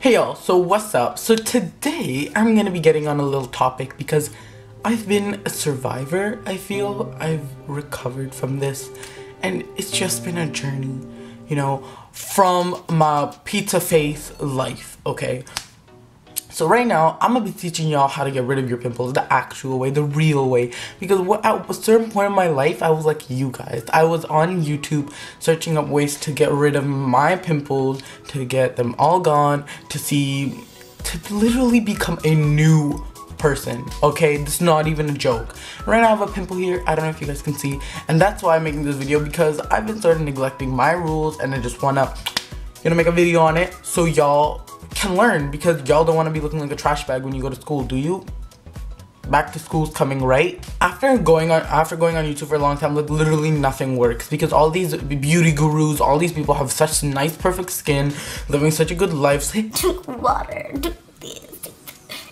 Hey y'all, so what's up? So today I'm gonna be getting on a little topic because I've been a survivor, I feel. I've recovered from this and it's just been a journey, you know, from my pizza faith life, okay? So right now, I'm gonna be teaching y'all how to get rid of your pimples the actual way, the real way. Because what, at a certain point in my life, I was like you guys. I was on YouTube searching up ways to get rid of my pimples, to get them all gone, to see, to literally become a new person okay? This is not even a joke. Right now i have a pimple here. I don't know if you guys can see. And that's why i'm making this video because i've been started neglecting my rules and i just wanna gonna make a video on it. So y'all can learn because y'all don't want to be looking like a trash bag when you go to school, do you? Back to school's coming, right? After going on after going on YouTube for a long time, like literally nothing works because all these beauty gurus, all these people have such nice, perfect skin, living such a good life. Drink water.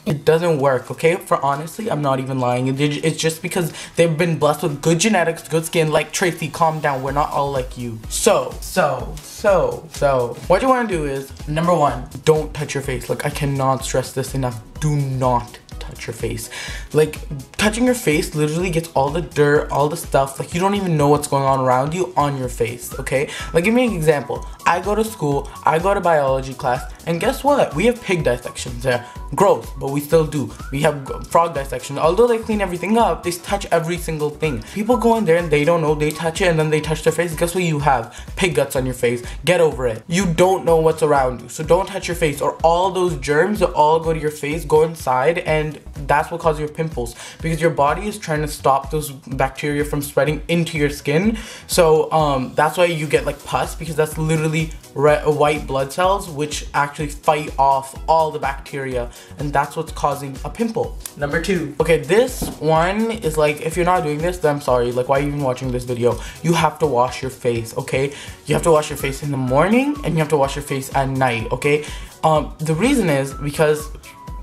It doesn't work, okay? For honestly, I'm not even lying. It's just because they've been blessed with good genetics, good skin. Like, Tracy, calm down. We're not all like you. So, so, so, so, what you want to do is, number one, don't touch your face. Like, I cannot stress this enough. Do not touch your face. Like, touching your face literally gets all the dirt, all the stuff. Like, you don't even know what's going on around you on your face, okay? Like, give me an example. I go to school, I go to biology class, and guess what? We have pig dissections there. Gross, but we still do. We have frog dissection. Although they clean everything up, they touch every single thing. People go in there and they don't know, they touch it and then they touch their face. Guess what you have? Pig guts on your face. Get over it. You don't know what's around you, so don't touch your face or all those germs will all go to your face, go inside, and that's what causes your pimples because your body is trying to stop those bacteria from spreading into your skin. So um, that's why you get like pus because that's literally red, white blood cells which actually fight off all the bacteria and that's what's causing a pimple. Number two, okay, this one is like, if you're not doing this, then I'm sorry, like why are you even watching this video? You have to wash your face, okay? You have to wash your face in the morning and you have to wash your face at night, okay? Um, the reason is because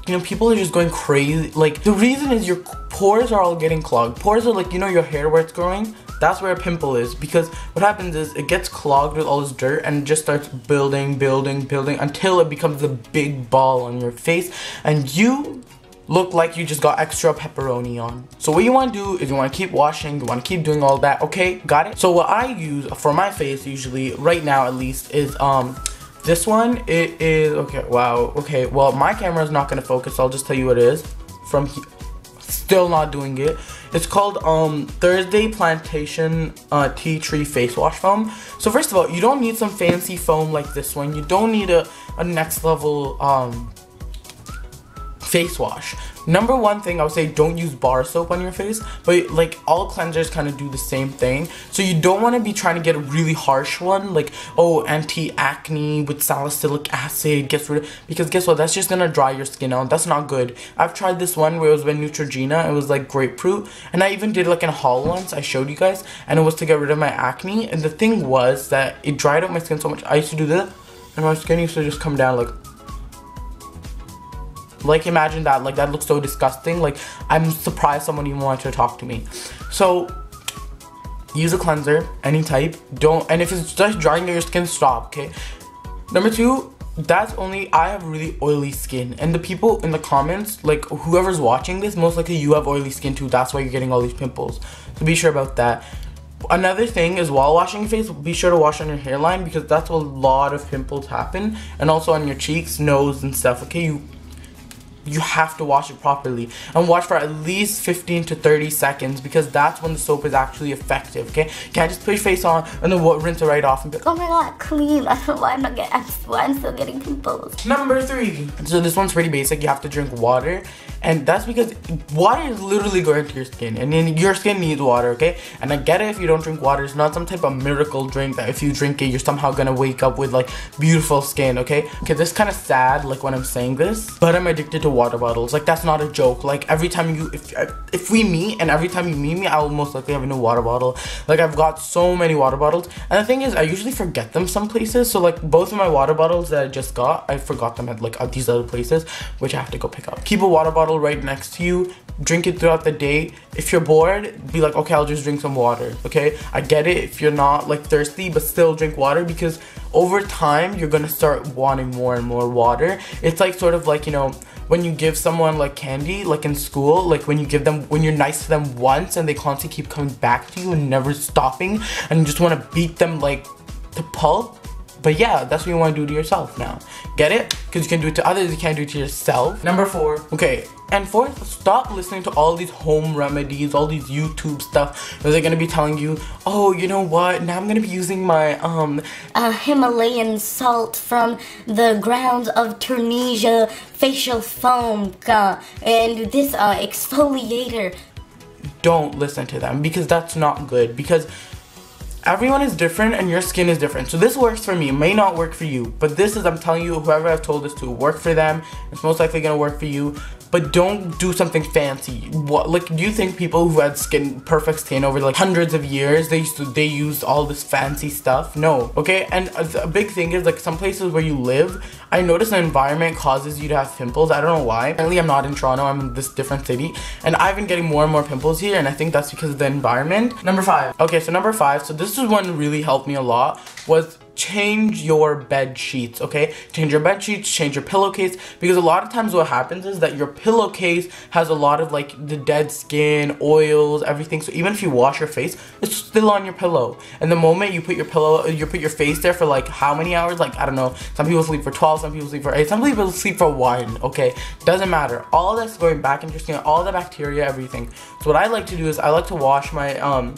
you know, people are just going crazy. Like, the reason is your pores are all getting clogged. Pores are like, you know, your hair where it's growing? That's where a pimple is because what happens is it gets clogged with all this dirt and just starts building, building, building until it becomes a big ball on your face and you look like you just got extra pepperoni on. So what you want to do is you want to keep washing, you want to keep doing all that, okay? Got it? So what I use for my face usually, right now at least, is um this one, it is, okay, wow, okay, well my camera is not going to focus, I'll just tell you what it is from here still not doing it. It's called um, Thursday Plantation uh, Tea Tree Face Wash Foam. So first of all, you don't need some fancy foam like this one. You don't need a, a next level um, face wash. Number one thing I would say don't use bar soap on your face, but like all cleansers kind of do the same thing. So you don't want to be trying to get a really harsh one like oh anti-acne with salicylic acid gets rid of because guess what that's just gonna dry your skin out. That's not good. I've tried this one where it was by Neutrogena. It was like grapefruit and I even did like in a haul once. I showed you guys and it was to get rid of my acne and the thing was that it dried out my skin so much. I used to do this and my skin used to just come down like like imagine that, like that looks so disgusting. Like I'm surprised someone even wanted to talk to me. So use a cleanser, any type. Don't and if it's just drying your skin, stop, okay? Number two, that's only I have really oily skin and the people in the comments like whoever's watching this most likely you have oily skin too that's why you're getting all these pimples so be sure about that another thing is while washing your face be sure to wash on your hairline because that's where a lot of pimples happen and also on your cheeks nose and stuff okay you you have to wash it properly and wash for at least 15 to 30 seconds because that's when the soap is actually effective okay? You can't just put your face on and then rinse it right off and be like oh my god clean. I don't know why I'm not getting why I'm still getting pimples. Number three. So this one's pretty basic. You have to drink water and that's because water is literally going to your skin and then your skin needs water okay and I get it if you don't drink water it's not some type of miracle drink that if you drink it you're somehow gonna wake up with like beautiful skin okay okay this kind of sad like when I'm saying this but I'm addicted to water bottles. Like that's not a joke. Like every time you, if if we meet and every time you meet me, I will most likely have a new water bottle. Like I've got so many water bottles. And the thing is, I usually forget them some places. So like both of my water bottles that I just got, I forgot them at like at these other places, which I have to go pick up. Keep a water bottle bottle right next to you drink it throughout the day. If you're bored be like okay i'll just drink some water okay? I get it if you're not like thirsty but still drink water because over time you're gonna start wanting more and more water. It's like sort of like you know when you give someone like candy like in school like when you give them when you're nice to them once and they constantly keep coming back to you and never stopping and you just want to beat them like to pulp but yeah, that's what you want to do to yourself now. Get it? Because you can do it to others, you can't do it to yourself. Number four. Okay, and fourth, stop listening to all these home remedies, all these YouTube stuff where they're gonna be telling you, oh, you know what? Now I'm gonna be using my um uh, Himalayan salt from the grounds of Tunisia facial foam uh, and this uh, exfoliator. Don't listen to them because that's not good because everyone is different and your skin is different. So this works for me, may not work for you, but this is, I'm telling you, whoever I've told this to, work for them. It's most likely gonna work for you but don't do something fancy. What like do you think people who had skin perfect skin over like hundreds of years they used to they used all this fancy stuff? No. Okay, and a big thing is like some places where you live, I notice the environment causes you to have pimples. I don't know why. Apparently I'm not in Toronto. I'm in this different city, and I've been getting more and more pimples here, and I think that's because of the environment. Number five. Okay, so number five. So this is one really helped me a lot was change your bed sheets, okay? Change your bed sheets, change your pillowcase, because a lot of times what happens is that your pillowcase has a lot of like the dead skin, oils, everything. So even if you wash your face, it's still on your pillow. And the moment you put your pillow, you put your face there for like how many hours? Like, I don't know. Some people sleep for 12, some people sleep for 8, some people sleep for 1, okay? Doesn't matter. All that's going back into your skin, all the bacteria, everything. So what I like to do is I like to wash my, um,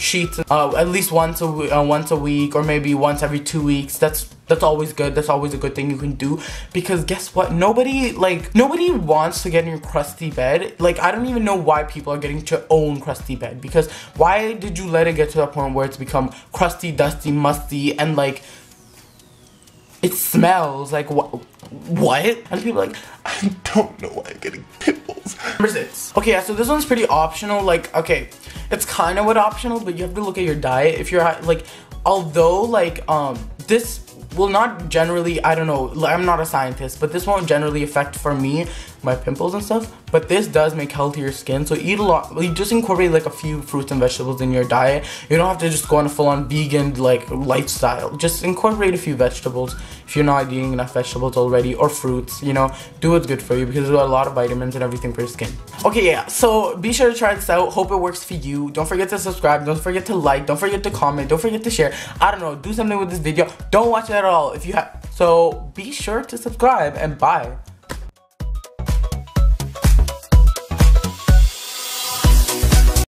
sheets uh, at least once a uh, once a week or maybe once every two weeks. That's that's always good. That's always a good thing you can do because guess what? Nobody like nobody wants to get in your crusty bed. Like I don't even know why people are getting to own crusty bed because why did you let it get to the point where it's become crusty, dusty, musty, and like it smells like what? What? And people like, I don't know why I'm getting pimples. Number six. Okay, yeah, so this one's pretty optional. Like, okay, it's kind of what optional, but you have to look at your diet. If you're like, although like um this will not generally, I don't know, I'm not a scientist, but this won't generally affect for me my pimples and stuff. But this does make healthier skin. So eat a lot, you just incorporate like a few fruits and vegetables in your diet. You don't have to just go on a full on vegan like lifestyle. Just incorporate a few vegetables if you're not eating enough vegetables already or fruits, you know, do what's good for you because there's a lot of vitamins and everything for your skin. Okay, yeah, so be sure to try this out. Hope it works for you. Don't forget to subscribe. Don't forget to like. Don't forget to comment. Don't forget to share. I don't know, do something with this video. Don't watch it at all if you have. So be sure to subscribe and bye.